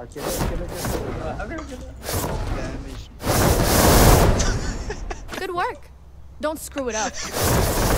Damage. Good work. Don't screw it up.